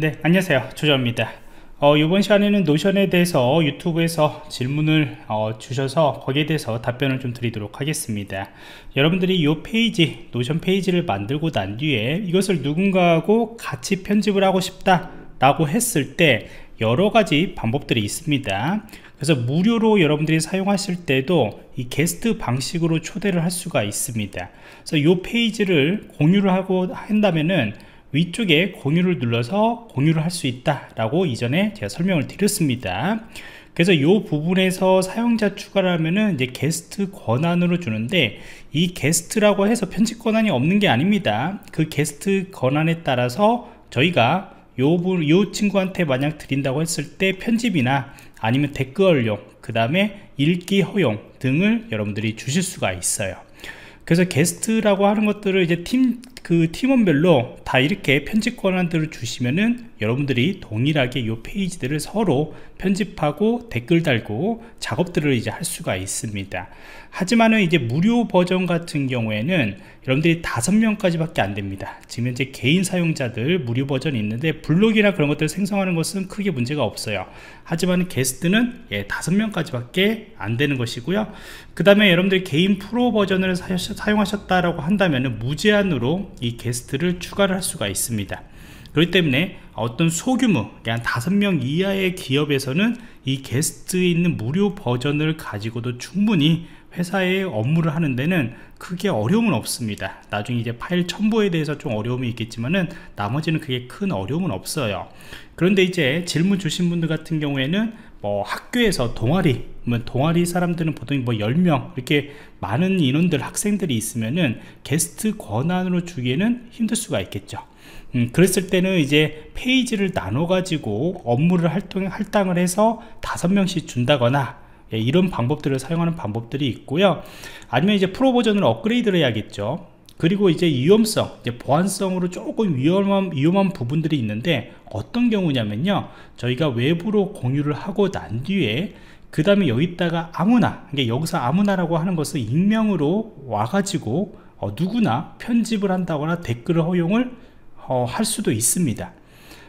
네 안녕하세요. 조정입니다. 어, 이번 시간에는 노션에 대해서 유튜브에서 질문을 어, 주셔서 거기에 대해서 답변을 좀 드리도록 하겠습니다. 여러분들이 이 페이지 노션 페이지를 만들고 난 뒤에 이것을 누군가하고 같이 편집을 하고 싶다 라고 했을 때 여러 가지 방법들이 있습니다. 그래서 무료로 여러분들이 사용하실 때도 이 게스트 방식으로 초대를 할 수가 있습니다. 그래서 이 페이지를 공유를 하고 한다면은 위쪽에 공유를 눌러서 공유를 할 수 있다 라고 이전에 제가 설명을 드렸습니다. 그래서 이 부분에서 사용자 추가를 하면은 이제 게스트 권한으로 주는데 이 게스트라고 해서 편집 권한이 없는 게 아닙니다. 그 게스트 권한에 따라서 저희가 요, 요 친구한테 만약 드린다고 했을 때 편집이나 아니면 댓글용 그 다음에 읽기 허용 등을 여러분들이 주실 수가 있어요. 그래서 게스트라고 하는 것들을 이제 팀, 그 팀원별로 다 이렇게 편집 권한들을 주시면은 여러분들이 동일하게 이 페이지들을 서로 편집하고 댓글 달고 작업들을 이제 할 수가 있습니다. 하지만은 이제 무료 버전 같은 경우에는 여러분들이 다섯 명까지 밖에 안 됩니다. 지금 현재 개인 사용자들 무료 버전이 있는데 블록이나 그런 것들을 생성하는 것은 크게 문제가 없어요. 하지만 게스트는 예, 다섯 명까지 밖에 안 되는 것이고요. 그 다음에 여러분들이 개인 프로 버전을 사용하셨다라고 한다면 무제한으로 이 게스트를 추가를 할 수가 있습니다. 그렇기 때문에 어떤 소규모 한 다섯 명 이하의 기업에서는 이 게스트에 있는 무료 버전을 가지고도 충분히 회사의 업무를 하는 데는 크게 어려움은 없습니다. 나중에 이제 파일 첨부에 대해서 좀 어려움이 있겠지만은 나머지는 그게 큰 어려움은 없어요. 그런데 이제 질문 주신 분들 같은 경우에는 뭐 학교에서 동아리 뭐 동아리 사람들은 보통 뭐 10명 이렇게 많은 인원들 학생들이 있으면은 게스트 권한으로 주기에는 힘들 수가 있겠죠. 음, 그랬을 때는 이제 페이지를 나눠 가지고 업무를 활동 할당을 해서 다섯 명씩 준다거나 예, 이런 방법들을 사용하는 방법들이 있고요. 아니면 이제 프로 버전을 업그레이드를 해야겠죠 그리고 이제 위험성, 이제 보안성으로 조금 위험한, 위험한 부분들이 있는데 어떤 경우냐면요. 저희가 외부로 공유를 하고 난 뒤에 그 다음에 여기다가 아무나 그러니까 여기서 아무나라고 하는 것은 익명으로 와가지고 어, 누구나 편집을 한다거나 댓글을 허용을 어, 할 수도 있습니다.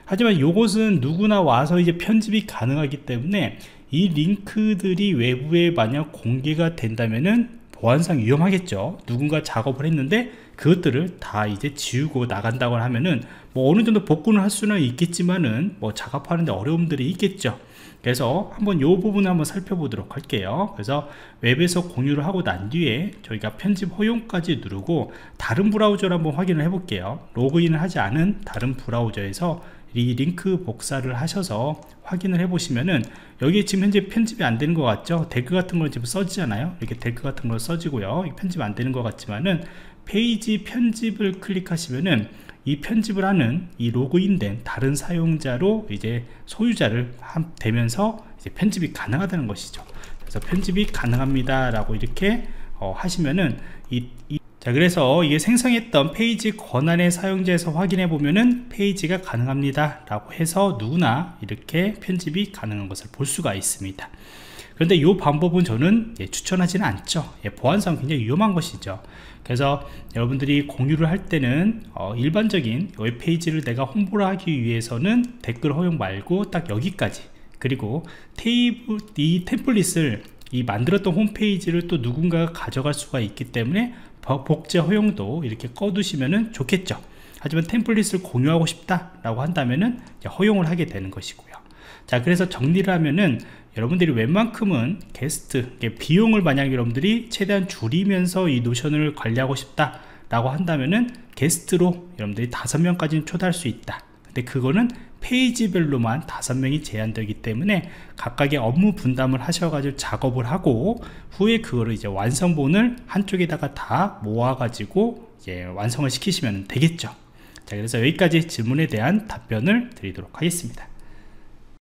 하지만 이것은 누구나 와서 이제 편집이 가능하기 때문에 이 링크들이 외부에 만약 공개가 된다면은 보안상 위험하겠죠. 누군가 작업을 했는데 그것들을 다 이제 지우고 나간다고 하면은 뭐 어느 정도 복구는 할 수는 있겠지만은 뭐 작업하는데 어려움들이 있겠죠. 그래서 한번 이 부분을 한번 살펴보도록 할게요. 그래서 웹에서 공유를 하고 난 뒤에 저희가 편집 허용까지 누르고 다른 브라우저를 한번 확인을 해 볼게요. 로그인을 하지 않은 다른 브라우저에서 이 링크 복사를 하셔서 확인을 해 보시면은 여기 지금 현재 편집이 안 되는 것 같죠? 댓글 같은 걸 지금 써지잖아요. 이렇게 댓글 같은 걸 써지고요. 편집 안 되는 것 같지만은 페이지 편집을 클릭하시면은 이 편집을 하는 이 로그인된 다른 사용자로 이제 소유자를 되면서 이제 편집이 가능하다는 것이죠. 그래서 편집이 가능합니다 라고 이렇게 어, 하시면은 이, 이, 자 그래서 이게 생성했던 페이지 권한의 사용자에서 확인해 보면은 페이지가 가능합니다 라고 해서 누구나 이렇게 편집이 가능한 것을 볼 수가 있습니다 그런데 이 방법은 저는 예, 추천하지는 않죠. 예, 보안상 굉장히 위험한 것이죠. 그래서 여러분들이 공유를 할 때는 어, 일반적인 웹페이지를 내가 홍보를 하기 위해서는 댓글 허용 말고 딱 여기까지. 그리고 테이블 이 템플릿을 이 만들었던 홈페이지를 또 누군가가 가져갈 수가 있기 때문에 복제 허용도 이렇게 꺼두시면 좋겠죠. 하지만 템플릿을 공유하고 싶다 라고 한다면은 허용을 하게 되는 것이고요. 자 그래서 정리를 하면은 여러분들이 웬만큼은 게스트 비용을 만약 여러분들이 최대한 줄이면서 이 노션을 관리하고 싶다 라고 한다면은 게스트로 여러분들이 다섯 명까지는 초대할 수 있다. 근데 그거는 페이지별로만 다섯 명이 제한되기 때문에 각각의 업무 분담을 하셔가지고 작업을 하고 후에 그거를 이제 완성본을 한쪽에다가 다 모아가지고 이제 완성을 시키시면 되겠죠. 자 그래서 여기까지 질문에 대한 답변을 드리도록 하겠습니다